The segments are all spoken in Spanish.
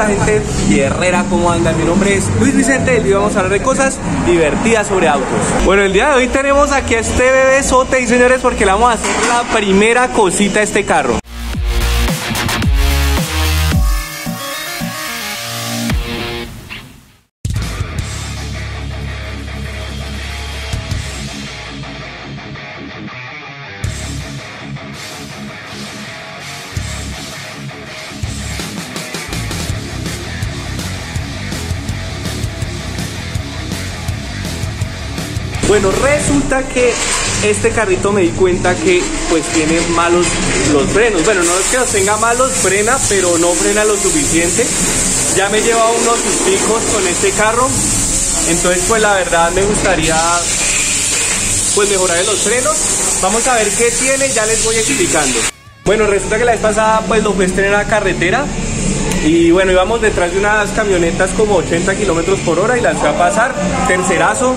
la gente Herrera, ¿cómo andan? Mi nombre es Luis Vicente y vamos a hablar de cosas divertidas sobre autos. Bueno, el día de hoy tenemos aquí a este bebé sote y señores porque le vamos a hacer la primera cosita a este carro. Bueno, resulta que este carrito me di cuenta que pues tiene malos los frenos. Bueno, no es que los tenga malos, frena, pero no frena lo suficiente. Ya me he llevado unos picos con este carro. Entonces pues la verdad me gustaría pues mejorar los frenos. Vamos a ver qué tiene, ya les voy explicando. Bueno, resulta que la vez pasada pues lo fue en la carretera y bueno, íbamos detrás de unas camionetas como 80 kilómetros por hora y las fui a pasar, tercerazo,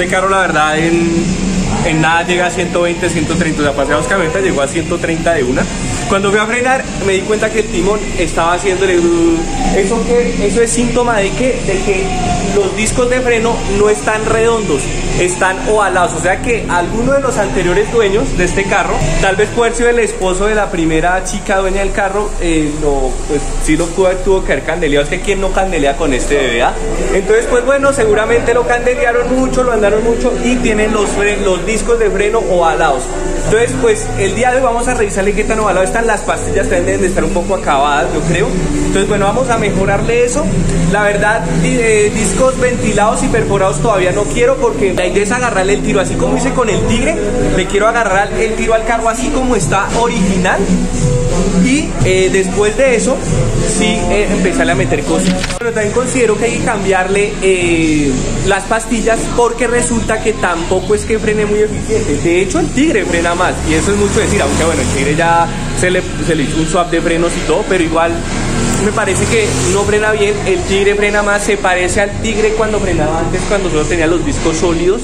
este carro la verdad en, en nada llega a 120, 130, o sea, pasé dos camionetas, llegó a 130 de una. Cuando fui a frenar me di cuenta que el timón estaba haciéndole... ¿Eso, que eso es síntoma de que, de que los discos de freno no están redondos, están ovalados. O sea que alguno de los anteriores dueños de este carro, tal vez puede sido el esposo de la primera chica dueña del carro, eh, no, pues sí lo tuvo, tuvo que haber candeleado. Es que quién no candelea con este bebé, ¿ah? Entonces, pues bueno, seguramente lo candelearon mucho, lo andaron mucho y tienen los, los discos de freno ovalados. Entonces, pues el día de hoy vamos a revisarle qué tan ovalado están. Las pastillas también deben de estar un poco acabadas, yo creo. Entonces, bueno, vamos a mejorarle eso. La verdad, eh, discos ventilados y perforados todavía no quiero porque la idea es agarrarle el tiro, así como hice con el tigre. Le quiero agarrar el tiro al carro así como está original. Y eh, después de eso, sí eh, empezarle a meter cosas. Pero también considero que hay que cambiarle las pastillas porque resulta que tampoco es que frene muy eficiente. De hecho, el tigre frena más y eso es mucho decir, aunque bueno, el tigre ya se le, se le hizo un swap de frenos y todo, pero igual me parece que no frena bien, el tigre frena más, se parece al tigre cuando frenaba antes, cuando solo tenía los discos sólidos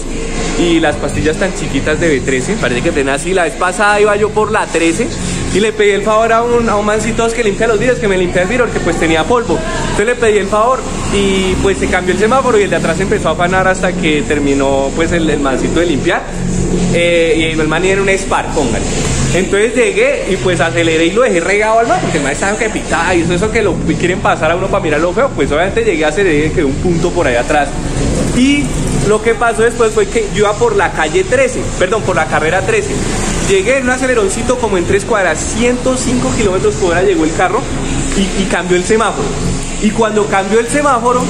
y las pastillas tan chiquitas de B13, parece que frena así, la vez pasada iba yo por la 13 y le pedí el favor a un, a un mancito que limpia los vidrios, que me limpia el vidrio, porque pues tenía polvo. Entonces le pedí el favor y pues se cambió el semáforo y el de atrás empezó a afanar hasta que terminó pues el, el mancito de limpiar. Eh, y el man era un Spark, póngale. Entonces llegué y pues aceleré y lo dejé regado al mar porque el man estaba que pitaba y eso, eso que lo quieren pasar a uno para mirar lo feo, pues obviamente llegué a aceleré y quedó un punto por ahí atrás. Y lo que pasó después fue que yo iba por la calle 13, perdón, por la carrera 13 Llegué en un aceleroncito como en tres cuadras, 105 kilómetros por hora llegó el carro y, cambió el semáforo. Y cuando cambió el semáforo,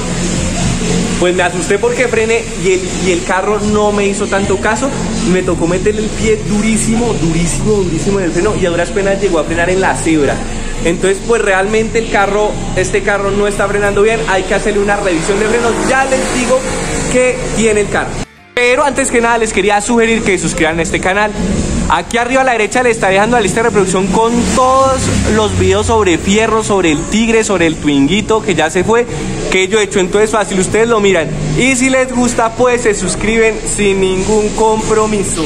pues me asusté porque frené y el, carro no me hizo tanto caso. Me tocó meterle el pie durísimo, durísimo, durísimo en el freno y a duras penas llegó a frenar en la cebra. Entonces, pues realmente el carro, este carro no está frenando bien. Hay que hacerle una revisión de frenos. Ya les digo que tiene el carro. Pero antes que nada les quería sugerir que suscriban a este canal Aquí arriba a la derecha le estaré dejando la lista de reproducción con todos los videos sobre fierro, sobre el tigre, sobre el twinguito que ya se fue, que yo he hecho. Entonces fácil, ustedes lo miran. Y si les gusta, pues se suscriben sin ningún compromiso.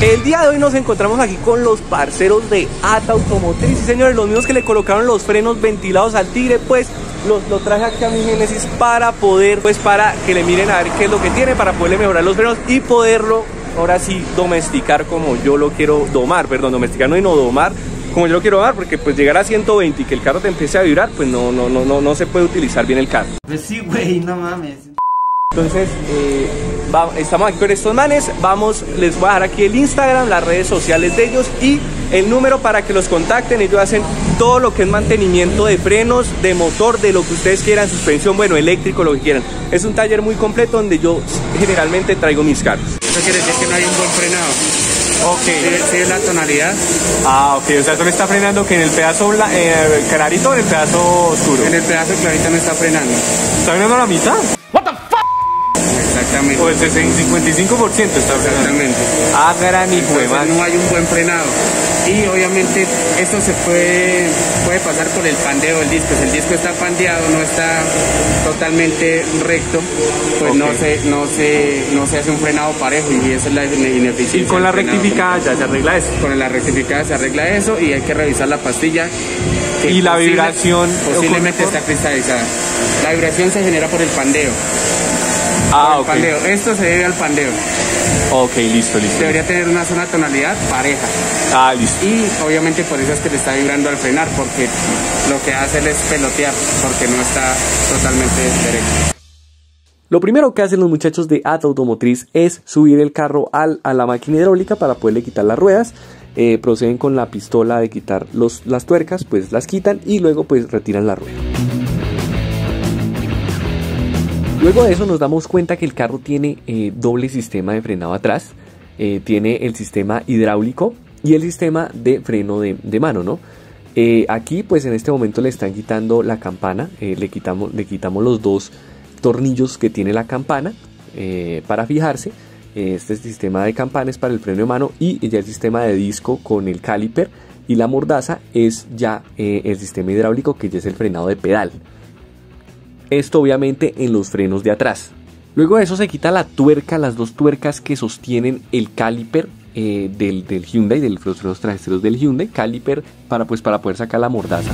El día de hoy nos encontramos aquí con los parceros de ATA Automotriz. Y señores, los mismos que le colocaron los frenos ventilados al Tigre, pues lo, traje aquí a mi Genesis para poder, pues para que le miren a ver qué es lo que tiene, para poderle mejorar los frenos y poderlo ahora sí domesticar como yo lo quiero domar, perdón, domesticar no y no domar como yo lo quiero domar, porque pues llegar a 120 y que el carro te empiece a vibrar, pues no, no, no, no, no se puede utilizar bien el carro. Pues sí, güey, no mames. Entonces, eh, estamos aquí con estos manes. Vamos, les voy a dejar aquí el Instagram, las redes sociales de ellos y el número para que los contacten. Ellos hacen todo lo que es mantenimiento de frenos, de motor, de lo que ustedes quieran, suspensión, bueno, eléctrico, lo que quieran. Es un taller muy completo donde yo generalmente traigo mis carros. Eso quiere decir que no hay un buen frenado. Ok. Sí, es la tonalidad. Ah, ok. O sea, solo está frenando que en el pedazo eh, clarito o en el pedazo oscuro. En el pedazo clarito no está frenando. ¿Está frenando a la mitad? O el 55% está. Exactamente. Ah, gran hijo no hay un buen frenado. Y obviamente esto se puede, puede pasar por el pandeo del disco. Si el disco está pandeado, no está totalmente recto, pues no, se, no, se, no se hace un frenado parejo y esa es la ine- ineficiencia. Y con la rectificada ya se arregla eso. con la rectificada se arregla eso y hay que revisar la pastilla. Y la vibración posiblemente está cristalizada. La vibración se genera por el pandeo. Ah, El ok. pandeo. Esto se debe al pandeo. Ok, listo, listo. Debería tener una zona tonalidad pareja. Ah, listo. Y obviamente por eso es que le está vibrando al frenar, porque lo que hace es pelotear, porque no está totalmente derecho. Lo primero que hacen los muchachos de AT Automotriz es subir el carro al, a la máquina hidráulica para poderle quitar las ruedas. Eh, proceden con la pistola de quitar los, las tuercas, pues las quitan y luego pues retiran la rueda. Luego de eso nos damos cuenta que el carro tiene eh, doble sistema de frenado atrás. Eh, tiene el sistema hidráulico y el sistema de freno de, mano, ¿no? Eh, aquí pues en este momento le están quitando la campana, eh, le, quitamos, le quitamos los dos tornillos que tiene la campana eh, para fijarse. Este sistema de campana es para el freno de mano y ya el sistema de disco con el caliper y la mordaza es ya el sistema hidráulico que ya es el frenado de pedal. Esto obviamente en los frenos de atrás. Luego de eso se quita la tuerca, las dos tuercas que sostienen el caliper eh, del, del Hyundai, de los frenos traseros del Hyundai, caliper para, pues, para poder sacar la mordaza.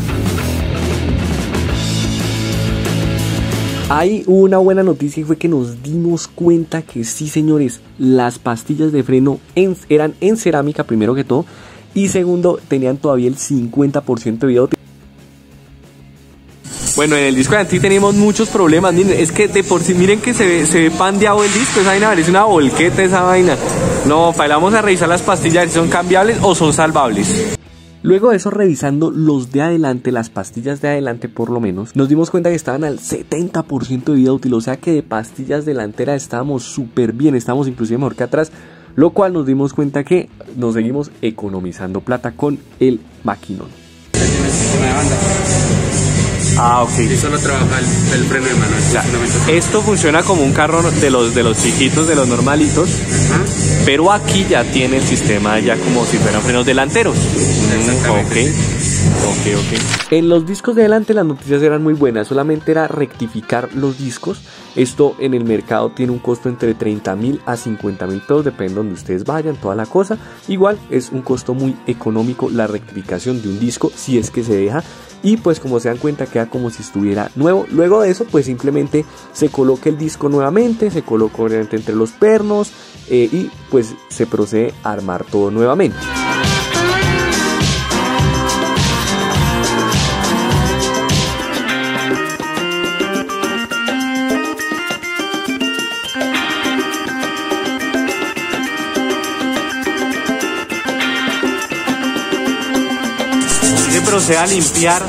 Hay una buena noticia y fue que nos dimos cuenta que sí, señores, las pastillas de freno en- eran en cerámica primero que todo y segundo tenían todavía el 50% de vida útil. Bueno, en el disco de anti tenemos muchos problemas. Miren, es que de por sí, miren que se ve, se ve pandeado el disco. Esa vaina parece una volqueta, esa vaina. No, vamos a revisar las pastillas si son cambiables o son salvables. Luego de eso, revisando los de adelante, las pastillas de adelante por lo menos, nos dimos cuenta que estaban al 70% de vida útil, o sea que de pastillas delanteras estábamos súper bien, estábamos inclusive mejor que atrás, lo cual nos dimos cuenta que nos seguimos economizando plata con el maquinón. Ah, ok. y solo trabaja el, el freno de mano. O sea, solamente- esto funciona como un carro de los, de los chiquitos, de los normalitos, Ajá. pero aquí ya tiene el sistema ya como si fueran frenos delanteros. Exactamente. ok, ok, ok. En los discos de adelante las noticias eran muy buenas, solamente era rectificar los discos. Esto en el mercado tiene un costo entre 30 mil a 50 mil pesos, depende de donde ustedes vayan, toda la cosa. Igual es un costo muy económico la rectificación de un disco si es que se deja. Y pues como se dan cuenta queda como si estuviera nuevo. Luego de eso pues simplemente se coloca el disco nuevamente, se coloca obviamente entre los pernos eh, y pues se procede a armar todo nuevamente. Se procede a limpiar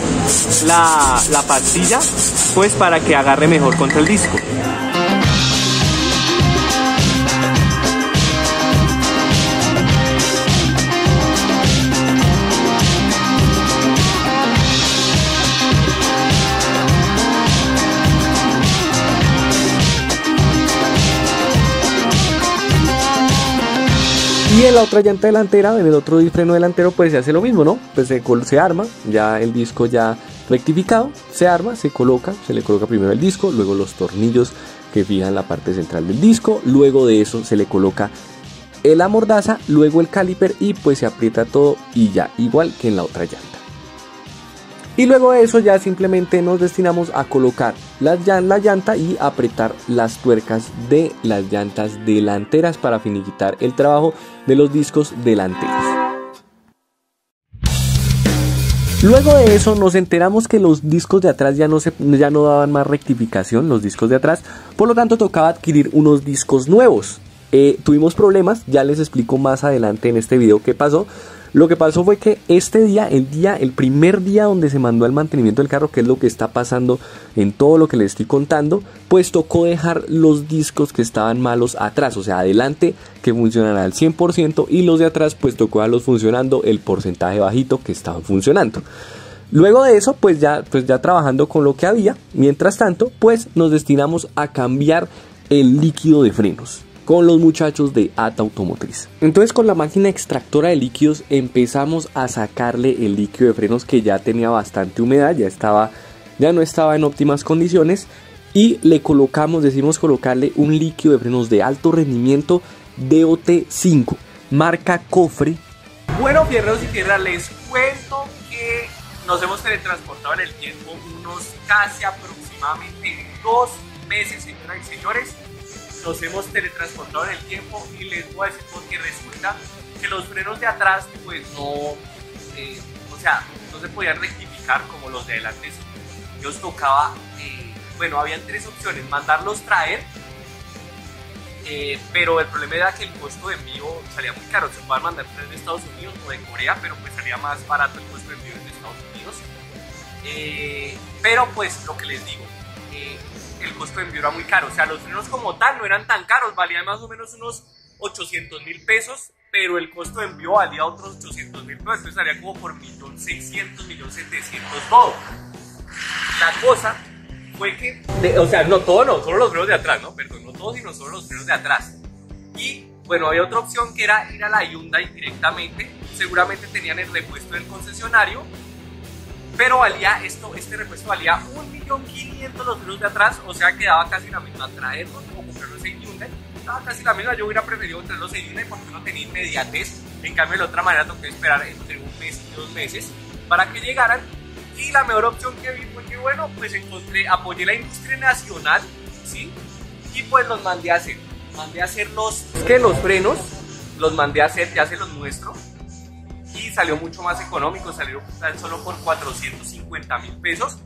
la, la pastilla pues para que agarre mejor contra el disco. Y en la otra llanta delantera, en el otro freno delantero, pues se hace lo mismo, ¿no? Pues se, se arma, ya el disco ya rectificado, se arma, se coloca, se le coloca primero el disco, luego los tornillos que fijan la parte central del disco, luego de eso se le coloca la mordaza, luego el caliper y pues se aprieta todo y ya, igual que en la otra llanta. Y luego de eso ya simplemente nos destinamos a colocar llan- la llanta y apretar las tuercas de las llantas delanteras para finiquitar el trabajo de los discos delanteros. Luego de eso nos enteramos que los discos de atrás ya no, se, ya no daban más rectificación, los discos de atrás, por lo tanto tocaba adquirir unos discos nuevos. Eh, tuvimos problemas, ya les explico más adelante en este video qué pasó. Lo que pasó fue que este día, el día, el primer día donde se mandó al mantenimiento del carro, que es lo que está pasando en todo lo que les estoy contando, pues tocó dejar los discos que estaban malos atrás, o sea, adelante que funcionan al 100% y los de atrás pues tocó dejarlos funcionando el porcentaje bajito que estaban funcionando. Luego de eso, pues ya, pues ya trabajando con lo que había, mientras tanto, pues nos destinamos a cambiar el líquido de frenos con los muchachos de ATA Automotriz. Entonces con la máquina extractora de líquidos empezamos a sacarle el líquido de frenos que ya tenía bastante humedad, ya estaba ya no estaba en óptimas condiciones y le colocamos, decimos colocarle un líquido de frenos de alto rendimiento DOT5, marca Cofre. Bueno, fierros y tierra, les cuento que nos hemos teletransportado en el tiempo unos casi aproximadamente dos meses, señoras y señores nos hemos teletransportado en el tiempo y les voy a decir porque resulta que los frenos de atrás pues no, eh, o sea, no se podían rectificar como los de adelante. Yo tocaba, eh, bueno, habían tres opciones, mandarlos traer, eh, pero el problema era que el costo de envío salía muy caro. Se pueden mandar frenos de Estados Unidos o de Corea, pero pues salía más barato el costo de envío de Estados Unidos. pero pues lo que les digo, el costo de envío era muy caro. O sea, los frenos como tal no eran tan caros, valían más o menos unos 800 mil pesos, pero el costo de envío valía otros 800 mil pesos, entonces salía como por 1.600.000, 1.700.000 todo. La cosa fue que, o sea, no todo, no, solo los frenos de atrás, no, perdón, no todos, sino solo los frenos de atrás. Y bueno, había otra opción que era ir a la Hyundai directamente, seguramente tenían el repuesto del concesionario pero valía esto, este repuesto valía 1.500.000 los frenos de atrás, o sea quedaba casi la misma. Traerlos o comprarlos en Hyundai, estaba casi la misma, yo hubiera preferido traerlos en Hyundai porque no tenía inmediatez, en cambio de la otra manera tengo que esperar entre un mes y dos meses para que llegaran. Y la mejor opción que vi fue que bueno, pues encontré, apoyé la industria nacional, ¿sí? Y pues los mandé a hacer, mandé a hacer los, que los frenos, los mandé a hacer, ya se los muestro, salió mucho más económico, salió tan solo por 450 mil pesos.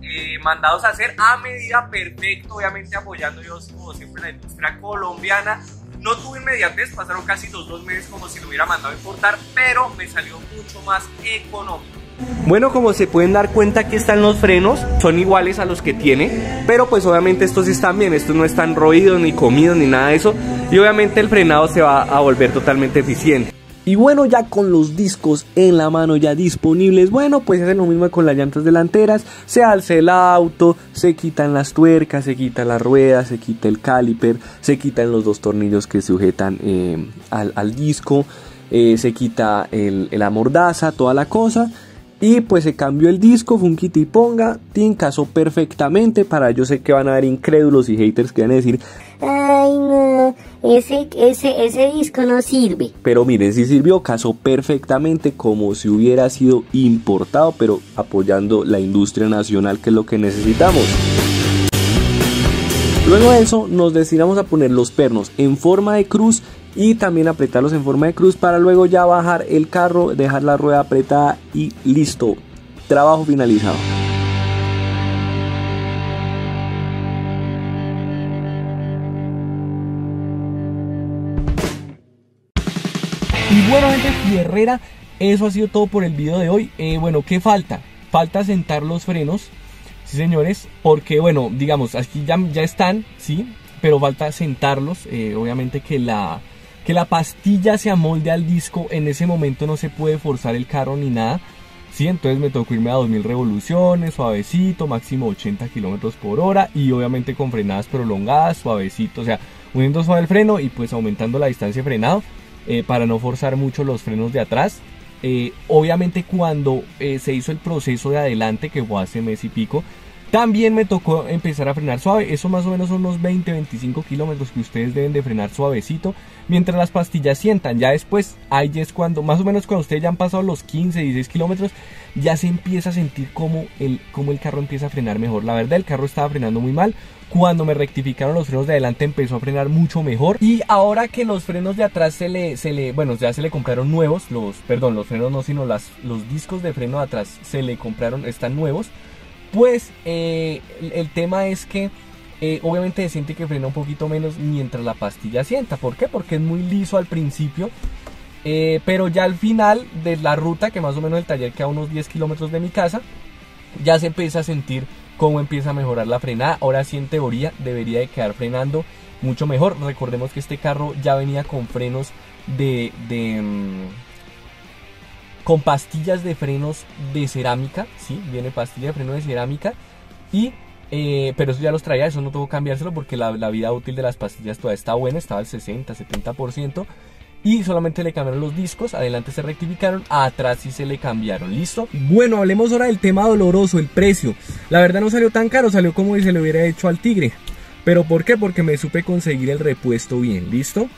Eh, mandados a hacer a medida perfecto, obviamente apoyando yo como siempre la industria colombiana. No tuve inmediatez, pasaron casi los dos meses como si lo hubiera mandado a importar, pero me salió mucho más económico. Bueno, como se pueden dar cuenta, aquí están los frenos, son iguales a los que tiene, pero pues obviamente estos están bien, estos no están roídos ni comidos ni nada de eso, y obviamente el frenado se va a volver totalmente eficiente. Y bueno, ya con los discos en la mano ya disponibles, bueno, pues hacen lo mismo con las llantas delanteras, se alza el auto, se quitan las tuercas, se quita la rueda, se quita el caliper, se quitan los dos tornillos que sujetan eh, al, disco, eh, se quita el, la mordaza, toda la cosa. Y pues se cambió el disco, fue y ponga, Tin casó perfectamente. Para yo sé que van a haber incrédulos y haters que van a decir, ay no, ese, ese, ese disco no sirve. Pero miren, sí sirvió, casó perfectamente como si hubiera sido importado, pero apoyando la industria nacional que es lo que necesitamos. Luego de eso nos destinamos a poner los pernos en forma de cruz y también apretarlos en forma de cruz para luego ya bajar el carro, dejar la rueda apretada y listo. Trabajo finalizado. Y bueno gente fierrera, eso ha sido todo por el video de hoy. Eh, bueno, ¿qué falta? Falta sentar los frenos, sí señores, porque bueno, digamos, aquí ya, ya están, sí, pero falta sentarlos. Eh, obviamente que la, que la pastilla se amolde al disco, en ese momento no se puede forzar el carro ni nada. Sí, entonces me tocó irme a 2000 revoluciones, suavecito, máximo 80 kilómetros por hora y obviamente con frenadas prolongadas, suavecito, o sea, uniendo suave el freno y pues aumentando la distancia de frenado eh, para no forzar mucho los frenos de atrás. Eh, obviamente cuando eh, se hizo el proceso de adelante, que fue hace mes y pico, también me tocó empezar a frenar suave. Eso más o menos son unos 20-25 kilómetros que ustedes deben de frenar suavecito. Mientras las pastillas sientan. Ya después, ahí es cuando, más o menos cuando ustedes ya han pasado los 15, 16 kilómetros, ya se empieza a sentir como el, como el carro empieza a frenar mejor. La verdad, el carro estaba frenando muy mal. Cuando me rectificaron los frenos de adelante empezó a frenar mucho mejor. Y ahora que los frenos de atrás se le, se le, bueno, ya se le compraron nuevos, los, perdón, los frenos no, sino las, los discos de freno de atrás se le compraron, están nuevos pues eh, el, tema es que eh, obviamente se siente que frena un poquito menos mientras la pastilla sienta. ¿Por qué? Porque es muy liso al principio. Eh, pero ya al final de la ruta, que más o menos el taller queda a unos 10 kilómetros de mi casa, ya se empieza a sentir cómo empieza a mejorar la frenada. Ahora sí, en teoría, debería de quedar frenando mucho mejor. Recordemos que este carro ya venía con frenos de, mm, con pastillas de frenos de cerámica, ¿sí? Viene pastilla de freno de cerámica y Eh, pero eso ya los traía, eso no tuvo que cambiárselo porque la, la vida útil de las pastillas todavía está buena, estaba al 60, 70% y solamente le cambiaron los discos, adelante se rectificaron, atrás sí se le cambiaron, ¿listo? Bueno, hablemos ahora del tema doloroso, el precio. La verdad no salió tan caro, salió como si se le hubiera hecho al tigre. ¿Pero por qué? Porque me supe conseguir el repuesto bien, ¿listo?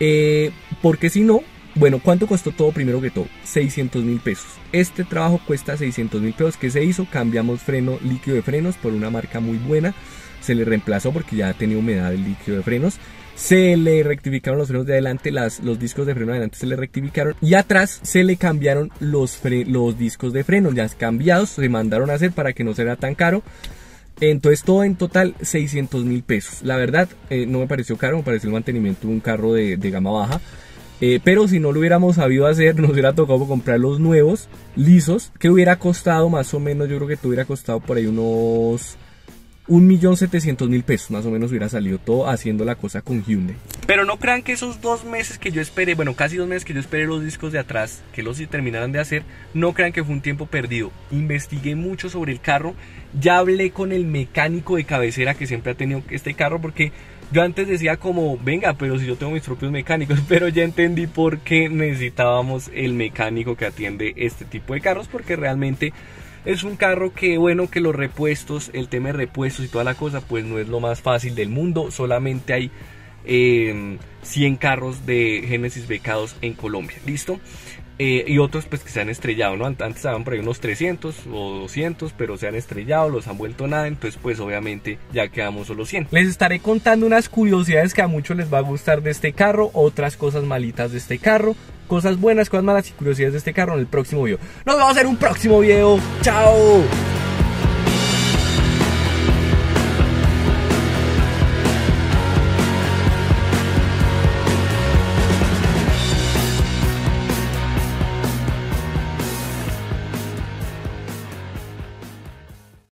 Eh, porque si no, bueno, ¿cuánto costó todo primero que todo? 600 mil pesos. Este trabajo cuesta 600 mil pesos. ¿Qué se hizo? Cambiamos freno líquido de frenos por una marca muy buena. Se le reemplazó porque ya tenía humedad el líquido de frenos se le rectificaron los frenos de adelante, las, los discos de freno de adelante se le rectificaron y atrás se le cambiaron los, los discos de freno, ya cambiados, se mandaron a hacer para que no sea tan caro. Entonces todo en total 600 mil pesos. La verdad eh, no me pareció caro, me pareció el mantenimiento de un carro de, gama baja. Eh, pero si no lo hubiéramos sabido hacer, nos hubiera tocado comprar los nuevos, lisos, que hubiera costado más o menos, yo creo que te hubiera costado por ahí unos un millón setecientos mil pesos más o menos hubiera salido todo haciendo la cosa con Hyundai. Pero no crean que esos dos meses que yo esperé, bueno, casi dos meses que yo esperé los discos de atrás, que los terminaran de hacer, no crean que fue un tiempo perdido. Investigué mucho sobre el carro, ya hablé con el mecánico de cabecera que siempre ha tenido este carro, porque yo antes decía como, venga, pero si yo tengo mis propios mecánicos, pero ya entendí por qué necesitábamos el mecánico que atiende este tipo de carros, porque realmente es un carro que, bueno, que los repuestos, el tema de repuestos y toda la cosa, pues no es lo más fácil del mundo. Solamente hay 100 em, carros de Genesis becados en Colombia. ¿Listo? Eh, y otros pues que se han estrellado, ¿no? Antes estaban por ahí unos 300 o 200, pero se han estrellado, los han vuelto nada, entonces pues obviamente ya quedamos solo 100. Les estaré contando unas curiosidades que a muchos les va a gustar de este carro, otras cosas malitas de este carro, cosas buenas, cosas malas y curiosidades de este carro en el próximo video. Nos vemos en un próximo video. ¡Chao!